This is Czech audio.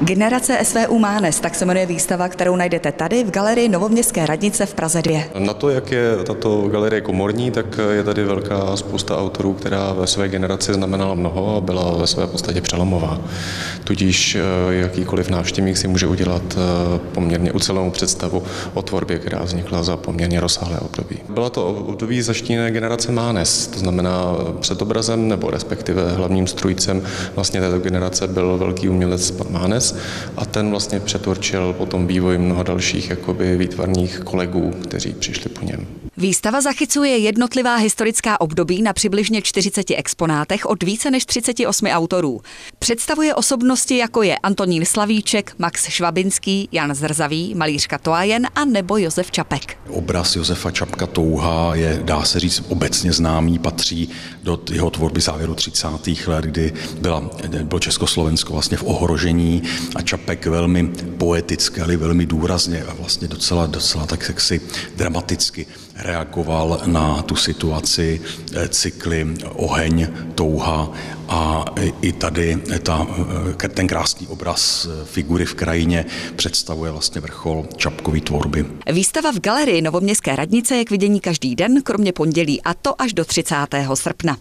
Generace SVU Mánes, tak se jmenuje výstava, kterou najdete tady v galerii Novoměstské radnice v Praze 2. Na to, jak je tato galerie komorní, tak je tady velká spousta autorů, která ve své generaci znamenala mnoho a byla ve své podstatě přelomová. Tudíž eh, jakýkoliv návštěvník si může udělat eh, poměrně ucelenou představu o tvorbě, která vznikla za poměrně rozsáhlé období. Byla to období zaštíněné generace Mánes, to znamená před obrazem nebo respektive hlavním strujcem vlastně této generace byl velký umělec Mánes, a ten vlastně přetvorčil potom vývoj mnoha dalších jakoby výtvarných kolegů, kteří přišli po něm. Výstava zachycuje jednotlivá historická období na přibližně 40 exponátech od více než 38 autorů. Představuje osobnosti, jako je Antonín Slavíček, Max Švabinský, Jan Zrzavý, malířka Toajen a nebo Josef Čapek. Obraz Josefa Čapka Touha je, dá se říct, obecně známý, patří do jeho tvorby závěru 30. let, kdy byla, bylo Československo vlastně v ohrožení a Čapek velmi poeticky, ale velmi důrazně a vlastně docela, docela tak sexy dramaticky reagoval na tu situaci eh, cykly Oheň, Touha a i tady ta, eh, ten krásný obraz eh, figury v krajině představuje vlastně vrchol Čapkový tvorby. Výstava v galerii Novoměstské radnice je k vidění každý den, kromě pondělí, a to až do 30. srpna.